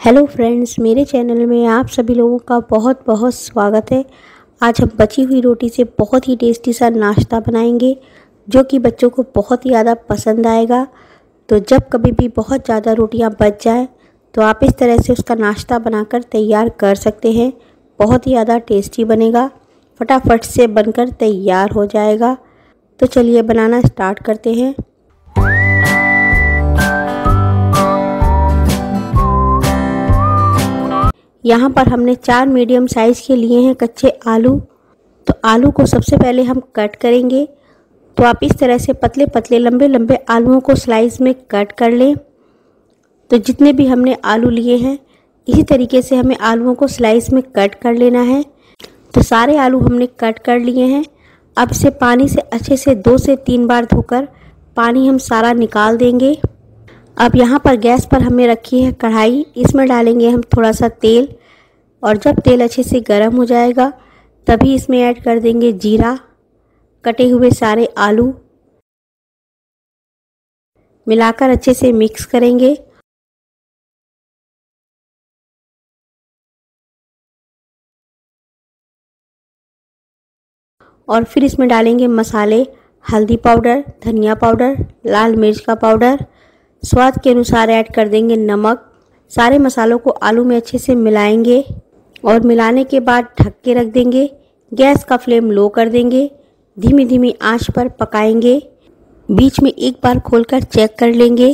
Hello friends मेरे channel में आप सभी लोगों का बहुत बहुत स्वागत है। आज हम बची हुई रोटी से बहुत ही टेस्टी सा नाश्ता बनाएँगे, जो कि बच्चों को बहुत ही ज़्यादा पसंद आएगा। तो जब कभी भी बहुत ज़्यादा रोटियाँ बच जाए तो आप इस तरह से उसका नाश्ता बनाकर तैयार कर सकते हैं। बहुत ही ज़्यादा टेस्टी बनेगा, फटाफट से बनकर तैयार हो जाएगा। तो चलिए बनाना स्टार्ट करते हैं। यहाँ पर हमने चार मीडियम साइज़ के लिए हैं कच्चे आलू। तो आलू को सबसे पहले हम कट करेंगे। तो आप इस तरह से पतले पतले लंबे लंबे आलूओं को स्लाइस में कट कर लें। तो जितने भी हमने आलू लिए हैं, इसी तरीके से हमें आलूओं को स्लाइस में कट कर लेना है। तो सारे आलू हमने कट कर लिए हैं। अब इसे पानी से अच्छे से दो से तीन बार धोकर पानी हम सारा निकाल देंगे। अब यहाँ पर गैस पर हमने रखी है कढ़ाई। इसमें डालेंगे हम थोड़ा सा तेल और जब तेल अच्छे से गर्म हो जाएगा, तभी इसमें ऐड कर देंगे जीरा, कटे हुए सारे आलू। मिलाकर अच्छे से मिक्स करेंगे। और फिर इसमें डालेंगे मसाले, हल्दी पाउडर, धनिया पाउडर, लाल मिर्च का पाउडर स्वाद के अनुसार ऐड कर देंगे नमक। सारे मसालों को आलू में अच्छे से मिलाएँगे और मिलाने के बाद ढक के रख देंगे। गैस का फ्लेम लो कर देंगे। धीमी धीमी आँच पर पकाएँगे। बीच में एक बार खोलकर चेक कर लेंगे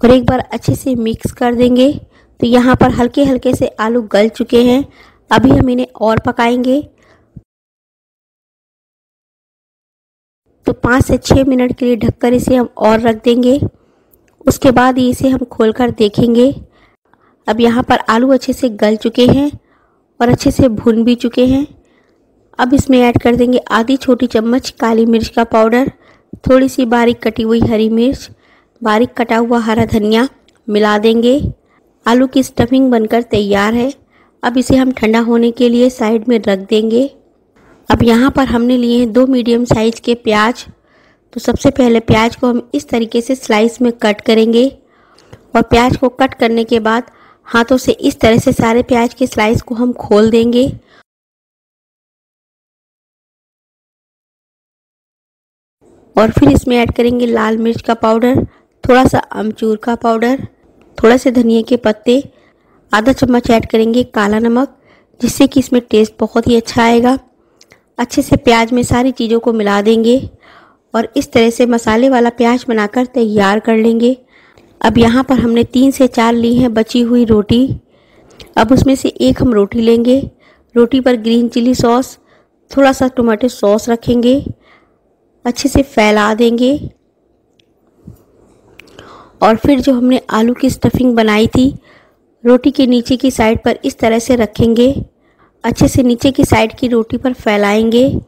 और एक बार अच्छे से मिक्स कर देंगे। तो यहाँ पर हल्के हल्के से आलू गल चुके हैं। अभी हम इन्हें और पकाएँगे। तो पाँच से छः मिनट के लिए ढककर इसे हम और रख देंगे। उसके बाद इसे हम खोलकर देखेंगे। अब यहाँ पर आलू अच्छे से गल चुके हैं और अच्छे से भुन भी चुके हैं। अब इसमें ऐड कर देंगे आधी छोटी चम्मच काली मिर्च का पाउडर थोड़ी सी बारीक कटी हुई हरी मिर्च, बारीक कटा हुआ हरा धनिया मिला देंगे। आलू की स्टफिंग बनकर तैयार है। अब इसे हम ठंडा होने के लिए साइड में रख देंगे। अब यहाँ पर हमने लिए हैं दो मीडियम साइज़ के प्याज। तो सबसे पहले प्याज को हम इस तरीके से स्लाइस में कट करेंगे और प्याज को कट करने के बाद हाथों से इस तरह से सारे प्याज के स्लाइस को हम खोल देंगे। और फिर इसमें ऐड करेंगे लाल मिर्च का पाउडर थोड़ा सा अमचूर का पाउडर थोड़ा से धनिया के पत्ते, आधा चम्मच ऐड करेंगे काला नमक, जिससे कि इसमें टेस्ट बहुत ही अच्छा आएगा। अच्छे से प्याज में सारी चीज़ों को मिला देंगे। और इस तरह से मसाले वाला प्याज बनाकर तैयार कर लेंगे। अब यहाँ पर हमने तीन से चार ली हैं बची हुई रोटी। अब उसमें से एक हम रोटी लेंगे। रोटी पर ग्रीन चिली सॉस थोड़ा सा टोमेटो सॉस रखेंगे। अच्छे से फैला देंगे। और फिर जो हमने आलू की स्टफिंग बनाई थी, रोटी के नीचे की साइड पर इस तरह से रखेंगे। अच्छे से नीचे की साइड की रोटी पर फैलाएँगे।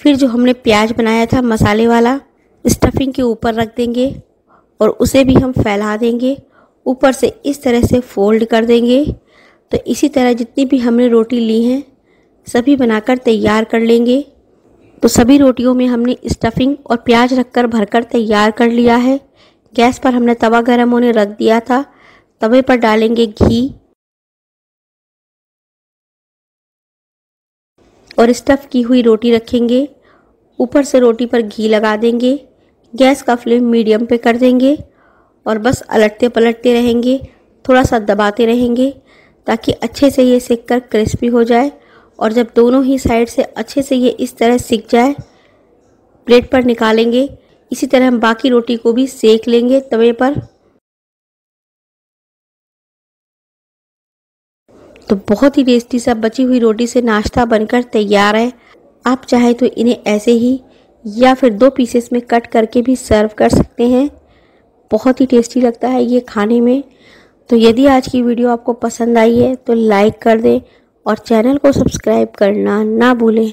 फिर जो हमने प्याज बनाया था, मसाले वाला स्टफिंग के ऊपर रख देंगे और उसे भी हम फैला देंगे। ऊपर से इस तरह से फोल्ड कर देंगे। तो इसी तरह जितनी भी हमने रोटी ली हैं, सभी बनाकर तैयार कर लेंगे। तो सभी रोटियों में हमने स्टफिंग और प्याज रखकर भरकर तैयार कर लिया है। गैस पर हमने तवा गर्म होने रख दिया था। तवे पर डालेंगे घी। और स्टफ़ की हुई रोटी रखेंगे। ऊपर से रोटी पर घी लगा देंगे। गैस का फ्लेम मीडियम पे कर देंगे और बस अलटते पलटते रहेंगे। थोड़ा सा दबाते रहेंगे ताकि अच्छे से ये सिक कर क्रिस्पी हो जाए और जब दोनों ही साइड से अच्छे से ये इस तरह सिक जाए प्लेट पर निकालेंगे। इसी तरह हम बाकी रोटी को भी सेक लेंगे तवे पर। तो बहुत ही टेस्टी सा बची हुई रोटी से नाश्ता बनकर तैयार है। आप चाहे तो इन्हें ऐसे ही या फिर दो पीसेस में कट करके भी सर्व कर सकते हैं। बहुत ही टेस्टी लगता है ये खाने में। तो यदि आज की वीडियो आपको पसंद आई है तो लाइक कर दें और चैनल को सब्सक्राइब करना ना भूलें।